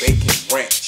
bacon ranch.